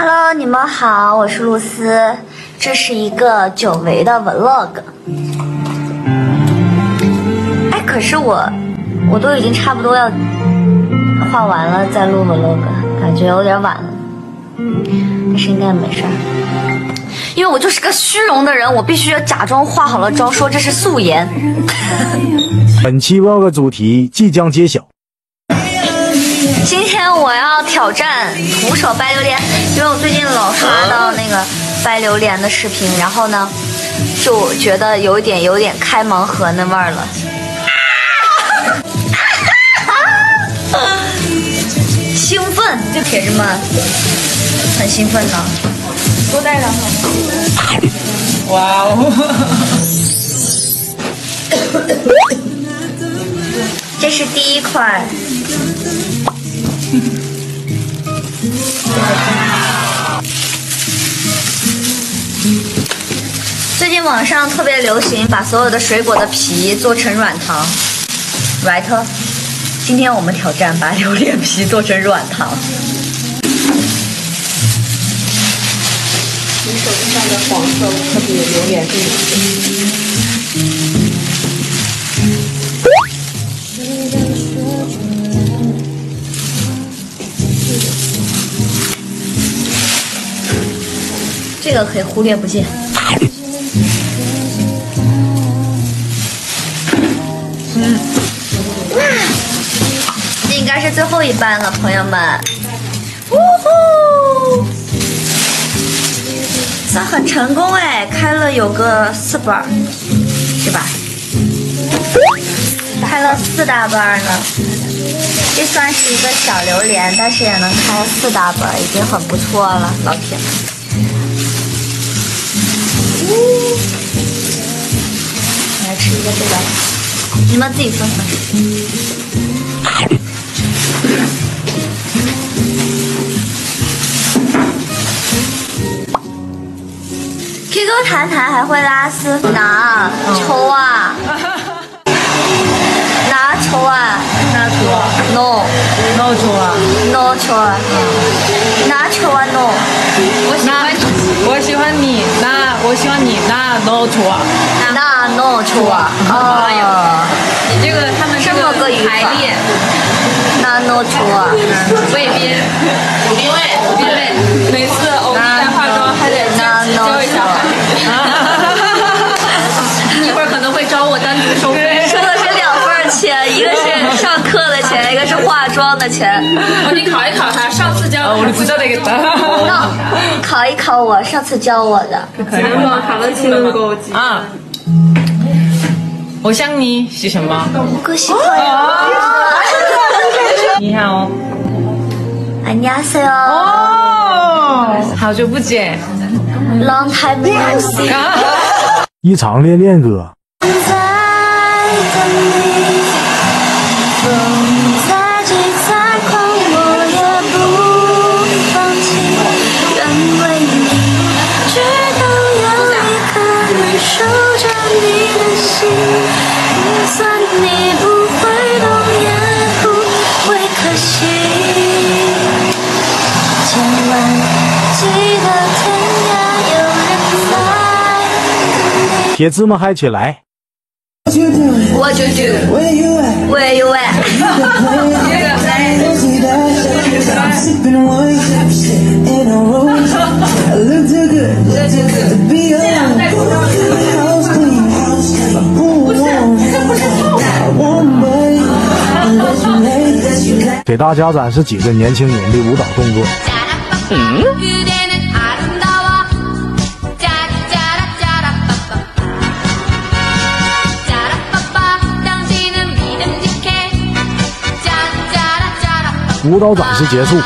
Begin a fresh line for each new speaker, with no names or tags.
Hello，你们好，我是露丝，这是一个久违的 Vlog。哎，可是我，我都已经差不多要画完了再录 Vlog，感觉有点晚了，但是应该没事儿，因为我就是个虚荣的人，我必须要假装化好了妆，说这是素颜。
本期 Vlog 主题即将揭晓。
我要挑战徒手掰榴莲，因为我最近老刷到那个掰榴莲的视频，然后呢，就觉得有一点有点开盲盒那味儿了。兴奋，这铁子们很兴奋呢。多带两好。哇哦！这是第一块。最近网上特别流行把所有的水果的皮做成软糖，right？今天我们挑战把榴莲皮做成软糖。
你手机上的黄色可比榴莲更
这个可以忽略不计。嗯，这应该是最后一班了，朋友们。呜呼！算很成功哎，开了有个四瓣，是吧？开了四大瓣呢。这算是一个小榴莲，但是也能开四大瓣，已经很不错了，老铁们。我来吃一个这个，你们自己分分。QQ 弹弹还会拉丝，哪抽啊？哪抽啊？
哪抽啊
？No。
No 抽啊
？No 抽啊？哪抽啊？No。
我喜欢你，我喜欢你，那我喜欢你，那 not 啊，
那 No 抽啊？
啊。你这个他们
这么个
排列，
那 No 抽啊？
未必，五定位，五定位。每次
化妆的钱。
哦，你考一考他，上次教我不知道那个。
那考一考我，上次教我的。
啊。我想你是什么？
我喜欢。
你好。
안녕하세요。
哦，好久不见。
Long time no see。
一场恋恋歌。 铁子们嗨起来
！What you do? Where you at?
给大家展示几个年轻人的舞蹈动作。嗯。舞蹈展示结束。